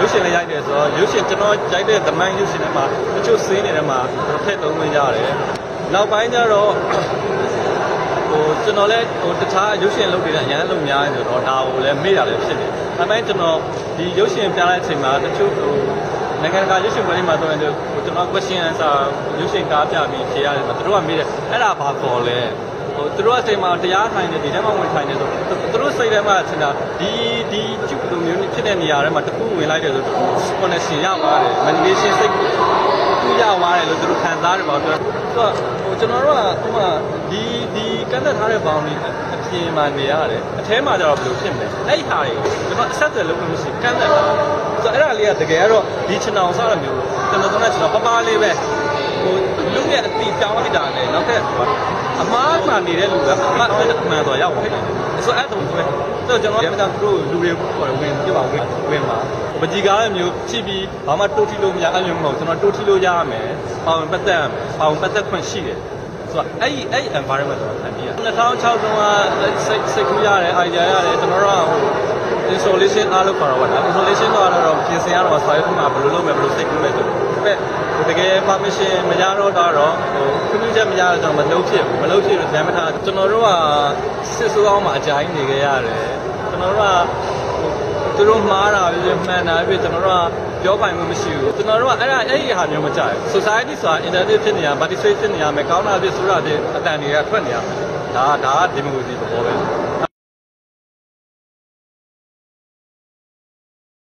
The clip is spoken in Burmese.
ရုပ်ရှင်လည်းရိုက်တယ်ဆိုတော့ရုပ်ရှင်ကျွန်တော်ရိုက်တဲ့သမိုင်းရုပ်ရှင်တွေမှာတချို့စင်းတွေထဲမှာထည့်သုံးဝင်ကြရတယ်နောက်ပိုင်းကျတော့ဟိုကျွန်တော်လည်းဟိုတခြားရုပ်ရှင်လုပ်နေတဲ့အရန်လုပ်များနေဆိုတော့ဒါကိုလည်းမေ့ရလည်းဖြစ်နေနောက်ပိုင်းကျွန်တော်ဒီရုပ်ရှင်ပြတဲ့အချိန်မှာတချို့ဟိုနိုင်ငံတကာရုပ်ရှင်ပွဲတွေမှာတော့ဟိုကျွန်တော် question answer ရုပ်ရှင်ကားပြပြီးဖြေရတယ်ဆိုတော့သူတို့ကမေးတယ်အဲ့ဒါဘာခေါ်လဲဟိုသူတို့အချိန်မှာတရားထိုင်နေဒီထဲမှာဝင်ထိုင်နေဆိုသူတို့စိတ်ထဲမှာထင်တာဒီဒီကျုပ်လိုမျိုးဖြစ် တဲ့နေရာထဲမှာတခုဝင်လိုက်တယ်ဆိုတော့ connection ရပါတယ် meditation စိတ်သူရပါတယ်လို့သူတို့ခံစားတယ်ပါဆိုတော့ဟိုကျွန်တော်တို့ကဥမာဒီဒီကန့်သက်ထားတဲ့ဘောင်တွေအပြင်မှာနေရတယ်အထဲမှာကျတော့ဘယ်လိုဖြစ်မလဲအဲ့ဒီဟာတွေကျွန်တော်အဆက်အသွယ်လုပ်လို့မရှိကန့်သက်တာဆိုတော့အဲ့ဒါလေးကတကယ်ကတော့ဒီချင်အောင်စားရမျိုးကျွန်တော်တို့ကကျွန်တော်ပပလေးပဲဟိုလူရဲ့အတိပြောင်းလိုက်တာနဲ့နောက်ထပ် အမားမှနေတဲ့လူကအမှတ်အမှန်တော့ရောက်ပါတယ်ဆိုတော့အဲ့ဒါပဲတော့ကျွန်တော်ရမတာသူတို့လူတွေဝင်ပြပါဝင်ဝင်ပါပကြီးကားတဲ့မျိုးချိပြီးဘာမှတိုးထီလို့မရအဲ့လိုမဟုတ်ကျွန်တော်တိုးထီလို့ရရမယ်ပေါင်ပတ်သက်ပေါင်ပတ်သက်ခွင့်ရှိတယ်ဆိုတော့အဲ့ဒီအဲ့ဒီ environment တော့ခံပြီးရ2006တုန်းကစိတ်စိတ်ကူးရတယ် idea ရတယ်ကျွန်တော်တို့ကဟို installation အားလို့ခေါ်တော့ဗောနော် installation တော့တော့ပြင်ဆင်ရတော့ဆိုရင်ဒီမှာဘယ်လိုလုပ်မယ်ဘယ်လိုစိတ်ကူးမယ်ဆိုတော့ဟို တကယ် permission မရတော့တော့ဟိုခွင့်ပြုချက်မရတော့မလုပ်ဖြစ်ဘူးမလုပ်ဖြစ်လို့ညမထားကျွန်တော်တို့ကစစ်စိုးအောင်မှာအကြိုင်းနေခဲ့ရတယ်ကျွန်တော်တို့ကသူတို့မှားတာပြမှန်တာပြကျွန်တော်တို့ကပြောပိုင်မှုမရှိဘူးကျွန်တော်တို့ကအဲ့ဒါအဲ့ဒီဟာမျိုးမကြိုက် society ဆိုတာ internet ဖြစ်နေရ participate ဖြစ်နေရမယ်ကောင်းတာဖြစ်ဆိုတာဖြစ်အတန်တွေကထွက်နေရမယ်ဒါဒါက democracy သဘောပဲ